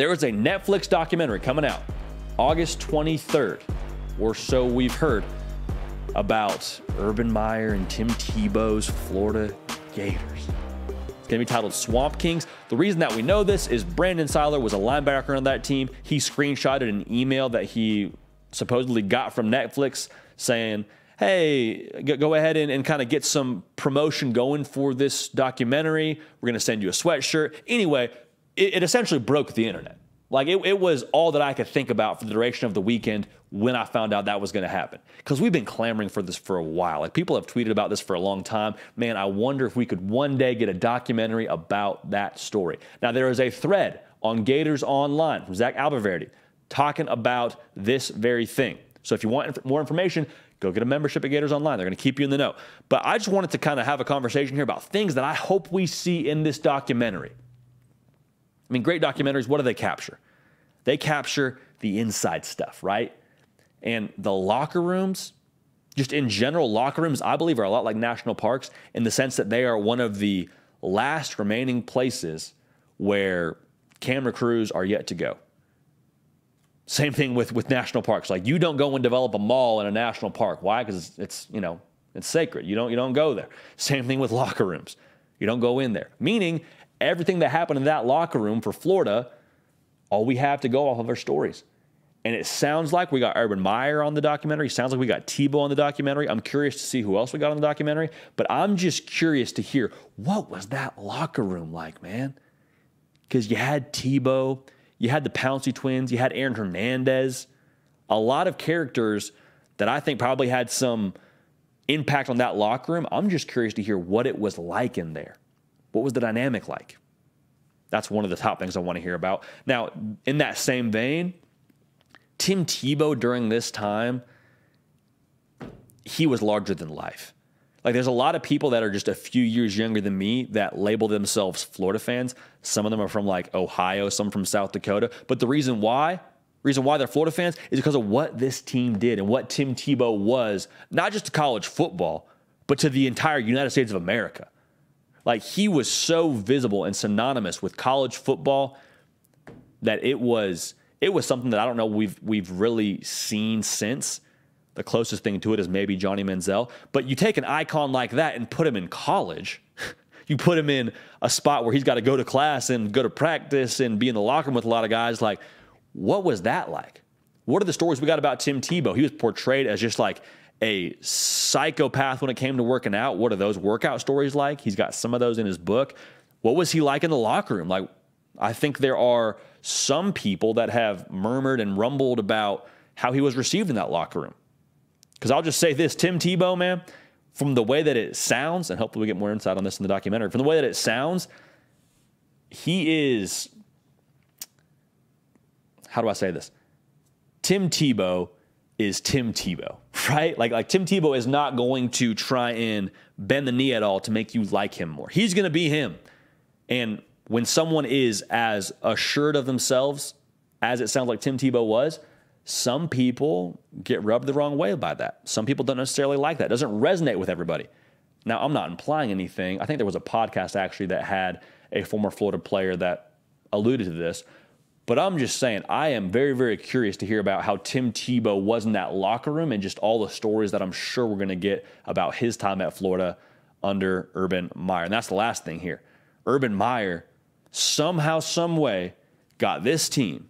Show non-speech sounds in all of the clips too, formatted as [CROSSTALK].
There is a Netflix documentary coming out August 23rd, or so we've heard, about Urban Meyer and Tim Tebow's Florida Gators. It's going to be titled Swamp Kings. The reason that we know this is Brandon Siler was a linebacker on that team. He screenshotted an email that he supposedly got from Netflix saying, hey, go ahead and, and kind of get some promotion going for this documentary. We're going to send you a sweatshirt. Anyway, it, it essentially broke the internet. Like it, it, was all that I could think about for the duration of the weekend when I found out that was going to happen. Because we've been clamoring for this for a while. Like people have tweeted about this for a long time. Man, I wonder if we could one day get a documentary about that story. Now, there is a thread on Gators Online from Zach Abolverdi talking about this very thing. So if you want more information, go get a membership at Gators Online. They're going to keep you in the know. But I just wanted to kind of have a conversation here about things that I hope we see in this documentary. I mean, great documentaries, what do they capture? They capture the inside stuff, right? And the locker rooms, just in general, locker rooms, I believe, are a lot like national parks in the sense that they are one of the last remaining places where camera crews are yet to go. Same thing with, with national parks. Like you don't go and develop a mall in a national park. Why? Because it's, it's, you know, it's sacred. You don't, you don't go there. Same thing with locker rooms. You don't go in there. Meaning everything that happened in that locker room for Florida, all we have to go off of our stories. And it sounds like we got Urban Meyer on the documentary. Sounds like we got Tebow on the documentary. I'm curious to see who else we got on the documentary. But I'm just curious to hear what was that locker room like, man? Because you had Tebow, you had the Pouncey twins, you had Aaron Hernandez, a lot of characters that I think probably had some impact on that locker room. I'm just curious to hear what it was like in there. What was the dynamic like? That's one of the top things I want to hear about. Now, in that same vein, Tim Tebow during this time, he was larger than life. Like there's a lot of people that are just a few years younger than me that label themselves Florida fans. Some of them are from like Ohio, some from South Dakota. But the reason why, reason why they're Florida fans is because of what this team did and what Tim Tebow was, not just to college football, but to the entire United States of America. Like he was so visible and synonymous with college football that it was it was something that I don't know we've we've really seen since. The closest thing to it is maybe Johnny Manziel. But you take an icon like that and put him in college. [LAUGHS] you put him in a spot where he's got to go to class and go to practice and be in the locker room with a lot of guys. Like, what was that like? What are the stories we got about Tim Tebow? He was portrayed as just like a psychopath when it came to working out. What are those workout stories like? He's got some of those in his book. What was he like in the locker room? Like, I think there are some people that have murmured and rumbled about how he was received in that locker room. Because I'll just say this Tim Tebow, man, from the way that it sounds, and hopefully we get more insight on this in the documentary, from the way that it sounds, he is, how do I say this? Tim Tebow is Tim Tebow, [LAUGHS] right? Like, like Tim Tebow is not going to try and bend the knee at all to make you like him more. He's going to be him. And when someone is as assured of themselves as it sounds like Tim Tebow was, some people get rubbed the wrong way by that. Some people don't necessarily like that. It doesn't resonate with everybody. Now, I'm not implying anything. I think there was a podcast actually that had a former Florida player that alluded to this. But I'm just saying, I am very, very curious to hear about how Tim Tebow was in that locker room and just all the stories that I'm sure we're going to get about his time at Florida under Urban Meyer. And that's the last thing here. Urban Meyer somehow, some way, got this team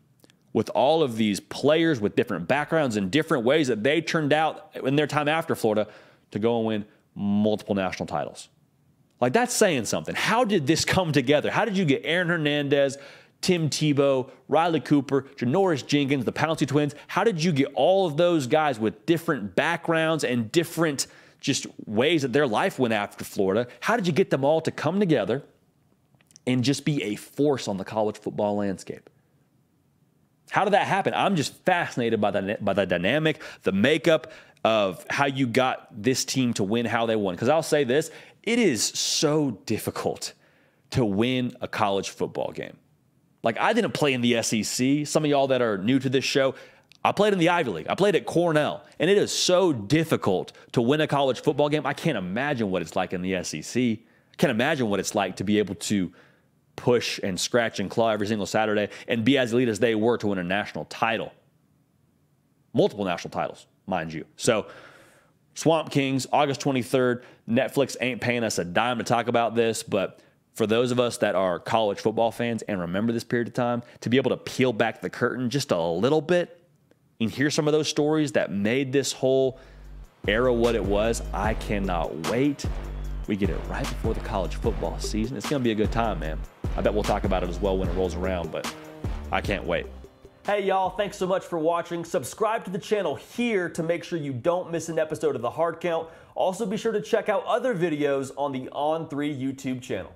with all of these players with different backgrounds and different ways that they turned out in their time after Florida to go and win multiple national titles. Like that's saying something. How did this come together? How did you get Aaron Hernandez, Tim Tebow, Riley Cooper, Janoris Jenkins, the Pouncey twins. How did you get all of those guys with different backgrounds and different just ways that their life went after Florida? How did you get them all to come together and just be a force on the college football landscape? How did that happen? I'm just fascinated by the by the dynamic, the makeup of how you got this team to win how they won. Because I'll say this, it is so difficult to win a college football game. Like I didn't play in the SEC. Some of y'all that are new to this show, I played in the Ivy League. I played at Cornell, and it is so difficult to win a college football game. I can't imagine what it's like in the SEC. I can't imagine what it's like to be able to push and scratch and claw every single Saturday and be as elite as they were to win a national title. Multiple national titles, mind you. So, Swamp Kings, August 23rd. Netflix ain't paying us a dime to talk about this, but for those of us that are college football fans and remember this period of time, to be able to peel back the curtain just a little bit and hear some of those stories that made this whole era what it was, I cannot wait. We get it right before the college football season. It's going to be a good time, man. I bet we'll talk about it as well when it rolls around, but I can't wait. Hey, y'all, thanks so much for watching. Subscribe to the channel here to make sure you don't miss an episode of The Hard Count. Also, be sure to check out other videos on the On3 YouTube channel.